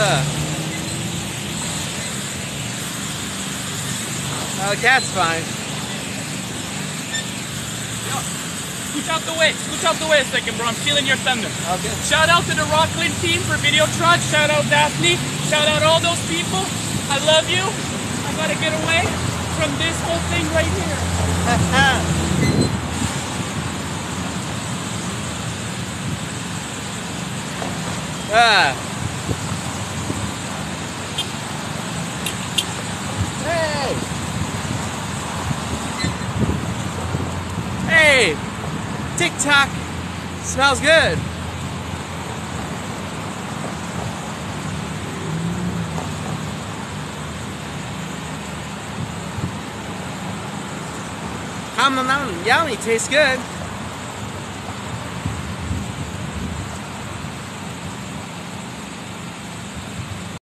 Uh. Oh, the cat's fine. Scooch out the way. Scooch out the way a second, bro. I'm stealing your thunder. Okay. Shout out to the Rockland team for Video Trudge. Shout out Daphne. Shout out all those people. I love you. I gotta get away from this whole thing right here. Ah. Hey! Hey! TikTok smells good. Nom nom, yummy, tastes good.